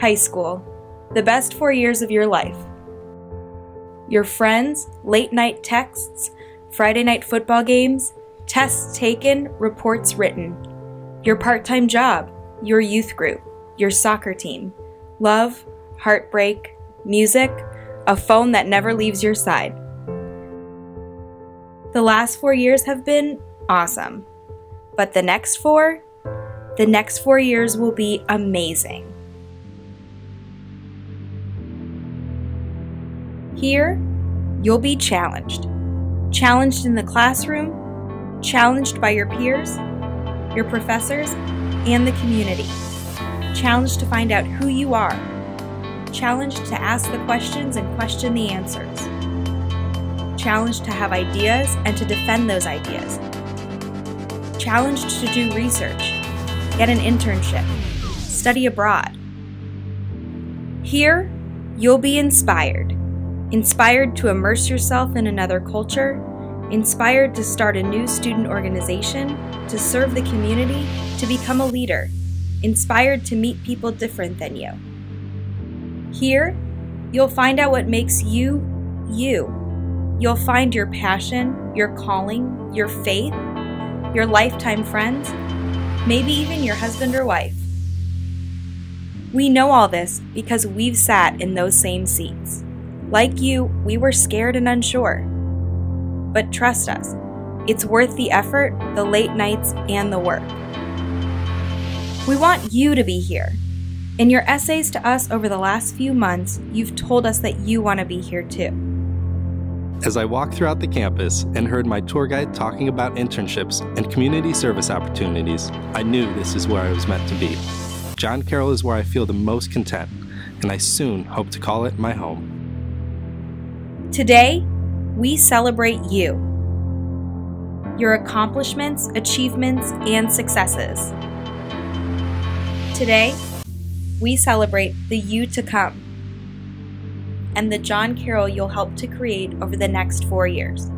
High school, the best four years of your life. Your friends, late night texts, Friday night football games, tests taken, reports written. Your part time job, your youth group, your soccer team, love, heartbreak, music, a phone that never leaves your side. The last four years have been awesome, but the next four, the next four years will be amazing. Here, you'll be challenged. Challenged in the classroom, challenged by your peers, your professors, and the community. Challenged to find out who you are. Challenged to ask the questions and question the answers. Challenged to have ideas and to defend those ideas. Challenged to do research, get an internship, study abroad. Here, you'll be inspired inspired to immerse yourself in another culture, inspired to start a new student organization, to serve the community, to become a leader, inspired to meet people different than you. Here, you'll find out what makes you, you. You'll find your passion, your calling, your faith, your lifetime friends, maybe even your husband or wife. We know all this because we've sat in those same seats. Like you, we were scared and unsure. But trust us, it's worth the effort, the late nights, and the work. We want you to be here. In your essays to us over the last few months, you've told us that you want to be here too. As I walked throughout the campus and heard my tour guide talking about internships and community service opportunities, I knew this is where I was meant to be. John Carroll is where I feel the most content, and I soon hope to call it my home. Today, we celebrate you, your accomplishments, achievements, and successes. Today, we celebrate the you to come and the John Carroll you'll help to create over the next four years.